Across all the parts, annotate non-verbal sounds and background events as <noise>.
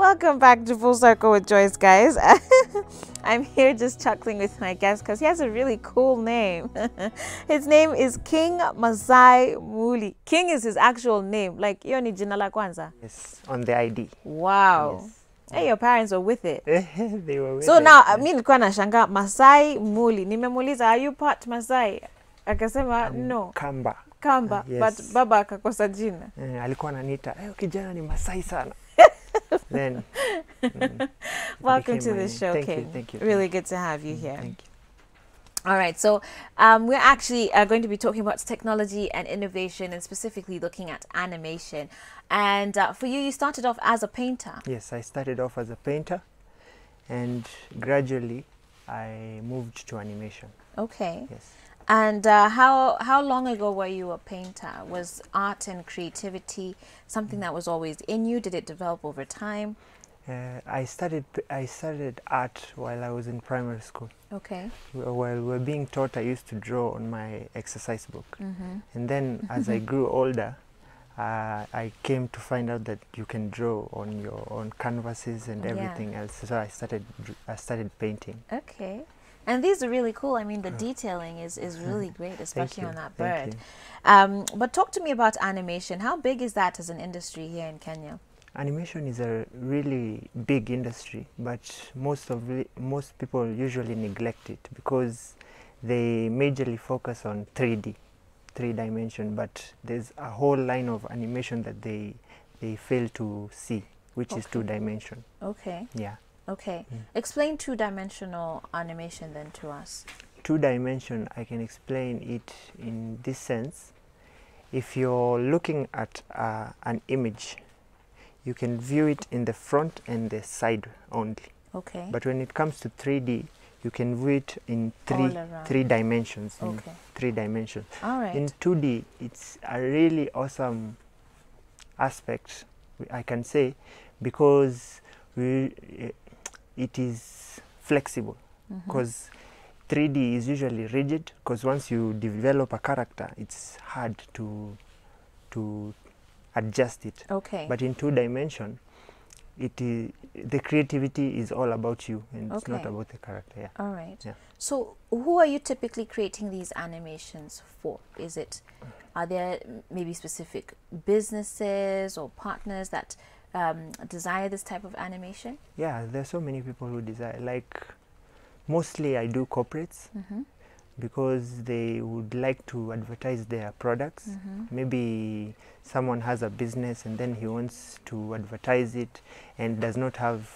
Welcome back to Full Circle with Joyce, guys. <laughs> I'm here just chuckling with my guest because he has a really cool name. <laughs> his name is King Masai Muli. King is his actual name. Like, hiyo ni jina la kwanza. Yes, on the ID. Wow. Yes. Hey, your parents were with it. <laughs> they were with So it, now, yes. mi nilikuwa nashangaa Masai Muli. Nimemuuliza, are you part Masai? Akasema, no, Kamba. Kamba. uh, yes. But baba akakosa jina. Uh, alikuwa ananiita hey, kijana ni Masai sana. <laughs> Then mm, Welcome to the show, Thank you, King. thank you, Really thank good to have you you. here. Thank you. All right, so um, we're actually uh, going to be talking about technology and innovation, and specifically looking at animation. And uh, for you, you started off as a painter. Yes, I started off as a painter and gradually I moved to animation. Okay. Yes. And uh, how how long ago were you a painter? Was art and creativity something that was always in you? Did it develop over time? Uh, I started I started art while I was in primary school. Okay. While we were being taught, I used to draw on my exercise book. Mm-hmm. And then <laughs> as I grew older, uh, I came to find out that you can draw on your own canvases and Yeah. everything else. So I started I started painting. Okay. And these are really cool. I mean, the detailing is, is <laughs> really great, especially on that bird. Um, but talk to me about animation. How big is that as an industry here in Kenya? Animation is a really big industry, but most of most people usually neglect it because they majorly focus on 3D, three dimension. But there's a whole line of animation that they they fail to see, which is two Okay. dimension. Okay. Yeah. Okay. Explain two dimensional animation then to us. two dimension i can explain it in this sense if you're looking at uh, an image you can view it in the front and the side only Okay. but when it comes to 3d you can view it in three three dimensions in okay. three dimensions All right. in 2d it's a really awesome aspect i can say because we, it is flexible mm-hmm. because 3D is usually rigid because once you develop a character it's hard to to adjust it okay. but in two dimension it is the creativity is all about you and it's not about the character yeah All right. Yeah. So, who are you typically creating these animations for? Is it, are there maybe specific businesses or partners that um, desire this type of animation? yeah there's so many people who desire like mostly i do corporates Mm-hmm. because they would like to advertise their products Mm-hmm. maybe someone has a business and then he wants to advertise it and does not have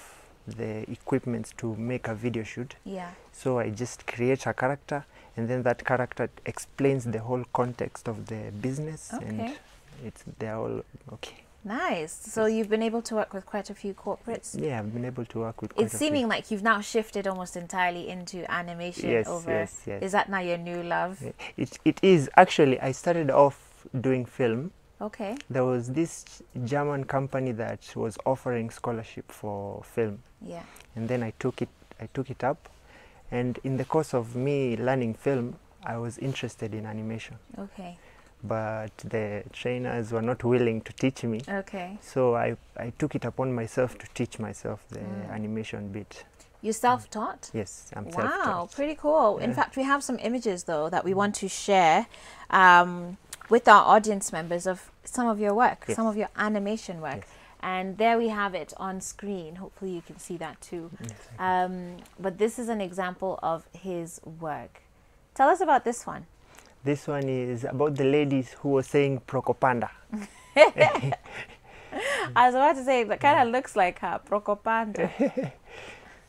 the equipment to make a video shoot Yeah. so i just create a character and then that character explains the whole context of the business Okay. and it's they're all okay Nice. So you've been able to work with quite a few corporates. yeah i've been able to work with It's a few. seeming like you've now shifted almost entirely into animation yes over. yes yes Is that now your new love? It, it is actually i started off doing film Okay. there was this german company that was offering scholarship for film Yeah. and then I took it I took it up and in the course of me learning film I was interested in animation Okay. But the trainers were not willing to teach me Okay. so I, I took it upon myself to teach myself the Mm. animation bit You're self-taught. yes I'm Wow, self-taught Wow, pretty cool. In fact, we have some images though that we want to share um, with our audience members of some of your work, Yes. some of your animation work. Yes. And there we have it on screen. Hopefully, you can see that too. Yes, Um, but this is an example of his work. Tell us about this one. This one is about the ladies who were saying Prokopanda <laughs> I was about to say that kind of looks like her Procopanda.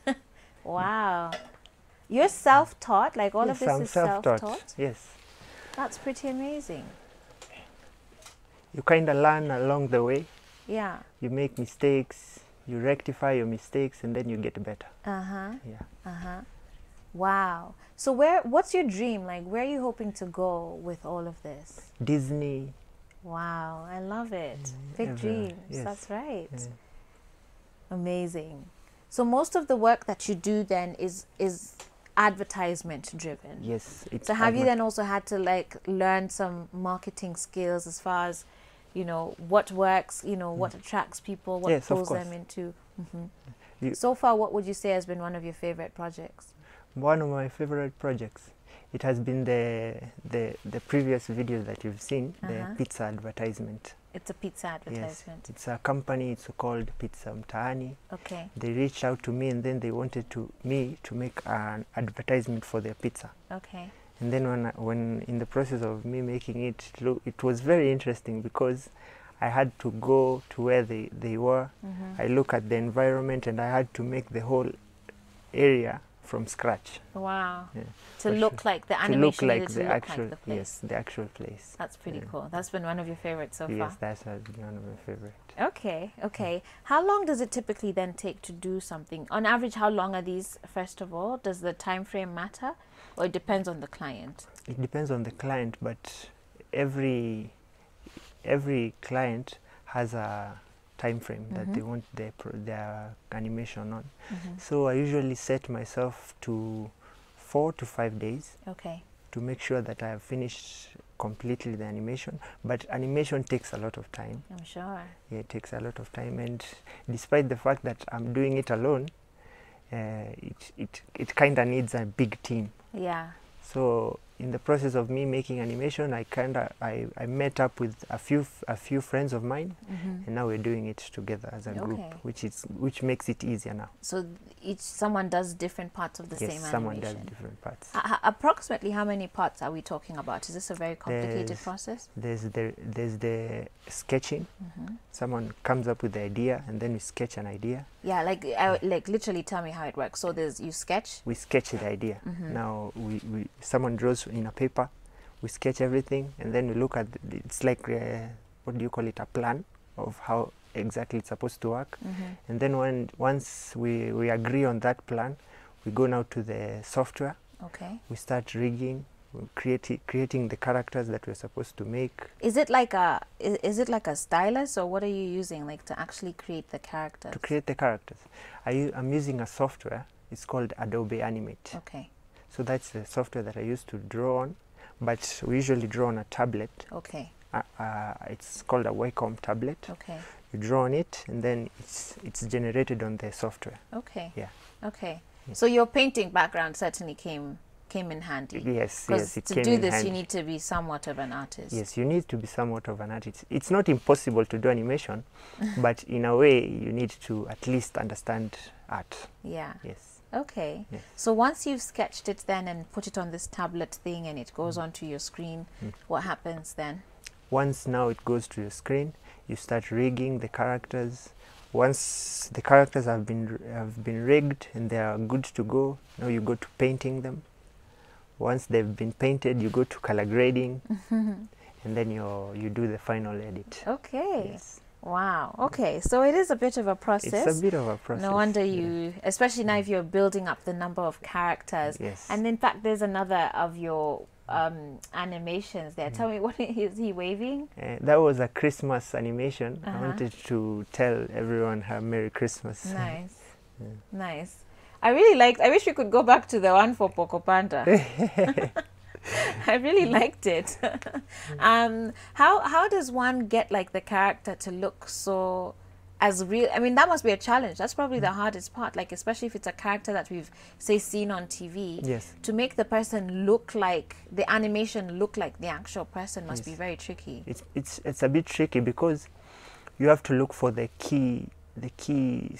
<laughs> wow, you're self-taught. Like all yes, of this I'm is self-taught self-taught. yes That's pretty amazing. you kind of learn along the way Yeah. you make mistakes you rectify your mistakes and then you get better Uh huh. yeah Uh huh. Wow. So where? What's your dream? Like, where are you hoping to go with all of this? Disney Wow, I love it. Mm, Big ever, dreams. yes. That's right. yeah. Amazing. So most of the work that you do then is is advertisement driven. Yes. It's So have you then also had to like learn some marketing skills as far as you know what works, you know what attracts people, what Mm. Yes, pulls them into You- So far, what would you say has been one of your favorite projects? One of my favorite projects, it has been the the, the previous video that you've seen, Uh-huh. the pizza advertisement. It's a pizza advertisement. Yes, it's a company. It's called Pizza Mtaani. Okay. They reached out to me and then they wanted to me to make an advertisement for their pizza. Okay. And then when I, when in the process of me making it, it it was very interesting because I had to go to where they, they were. Mhm. I look at the environment and I had to make the whole area from scratch Wow. Yeah, To for look sure. like the to animation look like to the look actual like the place. yes the actual place. That's pretty Yeah. cool. That's been one of your favorites so far. yes, far. that's has been one of my favorite. Okay, okay. How long does it typically then take to do something? On average, how long are these? First of all, does the time frame matter, or it depends on the client? It depends on the client, but every every client has a time frame that they Mhm. want their pro- their animation on. Mhm. So I usually set myself to four to five days Okay. to make sure that I have finished completely the animation. But animation takes a lot of time. I'm sure. Yeah, it takes a lot of time, and despite the fact that I'm doing it alone, uh, it it it kind of needs a big team. Yeah. So in the process of me making animation, I kind of I, I met up with a few a few friends of mine, hmm and now we're doing it together as a group, which is which makes it easier now. So each someone does different parts of the yes, same someone animation. does different parts. Approximately how many parts are we talking about? Is this a very complicated There's- process? There's the there's the sketching. hmm Someone comes up with the idea, and then we sketch an idea. Yeah, like I, like literally tell me how it works. So there's you sketch. We sketch the idea. Mhm. Now we, we someone draws in a paper. We sketch everything, and then we look at the, it's like uh, what do you call it? A plan of how exactly it's supposed to work. hmm And then when once we, we agree on that plan, we go now to the software. Okay. We start rigging, create, creating the characters that we're supposed to make. Is it like a is, is it like a stylus or what are you using like to actually create the characters? To create the characters, I'm using a software. It's called Adobe Animate. Okay. So that's the software that I used to draw on. But we usually draw on a tablet. Okay. Uh, uh, it's called a Wacom tablet. Okay. You draw on it, and then it's it's generated on the software. Okay. Yeah. Okay. Yeah. So your painting background certainly came came in handy. Yes, yes, it to came do in this, handy. you need to be somewhat of an artist. Yes, you need to be somewhat of an artist. It's not impossible to do animation, <laughs> but in a way, you need to at least understand art. Yeah. Yes. Okay. Yes. So once you've sketched it then and put it on this tablet thing and it goes onto your screen, Mm. what happens then? Once now it goes to your screen, you start rigging the characters. Once the characters have been have been rigged and they are good to go, now you go to painting them. Once they've been painted, you go to color grading, <laughs> and then you you do the final edit. Okay. Yes. Wow. Okay. So it is a bit of a process. It's a bit of a process. No wonder yeah. you, especially now if you're building up the number of characters. Yes. And in fact, there's another of your um, animations there. Tell me, <laughs> what is he waving? Uh, that was a Christmas animation. Uh-huh. I wanted to tell everyone her Merry Christmas. <laughs> Nice. Yeah. Nice. I really liked. I wish we could go back to the one for Poco Panda. <laughs> <laughs> I really liked it. <laughs> um, how how does one get like the character to look so as real? I mean, that must be a challenge. That's probably the hardest part. Like especially if it's a character that we've say seen on TV. yes. To make the person look like the animation look like the actual person must be very tricky. It's it's it's a bit tricky because you have to look for the key the key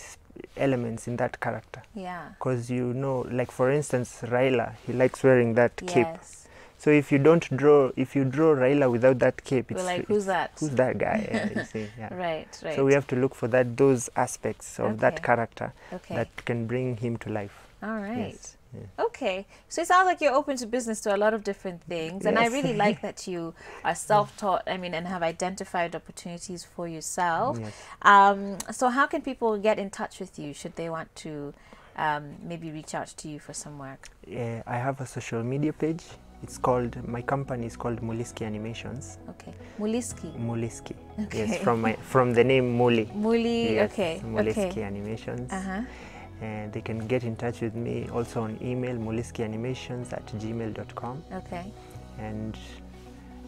elements in that character Yeah. because you know like for instance Raila he likes wearing that cape Yes. So if you don't draw if you draw Raila without that cape We're it's like, it's- who's that? who's that guy <laughs> yeah, see, yeah. Right. Right. so we have to look for that those aspects of that character okay. that can bring him to life All right. yes yeah. Okay, so it sounds like you're open to business to a lot of different things, and I really like that you are <laughs> self-taught. I mean, and have identified opportunities for yourself. yes Um, so, how can people get in touch with you should they want to um, maybe reach out to you for some work? Yeah, I have a social media page. It's called my company is called Muliski Animations. Okay, Muliski. Muliski. Okay. Yes, from my from the name Muli. Muli. Yes, okay. Muliski Okay. Animations. Uh huh. And they can get in touch with me also on email muliskianimations at gmail.com. Okay. And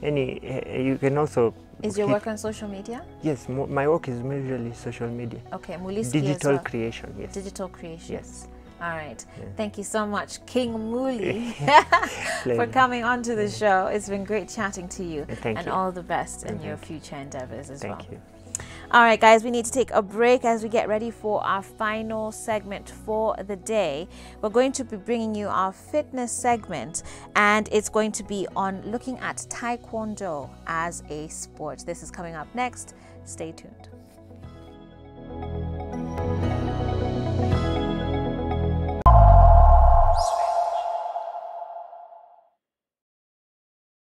any uh, you can also Is your work on social media? yes mo- my work is majorly social media Okay, Muliski as digital well. creation yes Digital creation. Yes. All right. Yeah. Thank you so much, King Muli, <laughs> <laughs> for coming on to the show. It's been great chatting to you. Thank and you. all the best in your future endeavors as well. thank well. you All right, guys, we need to take a break as we get ready for our final segment for the day. We're going to be bringing you our fitness segment, and it's going to be on looking at Taekwondo as a sport. This is coming up next. Stay tuned.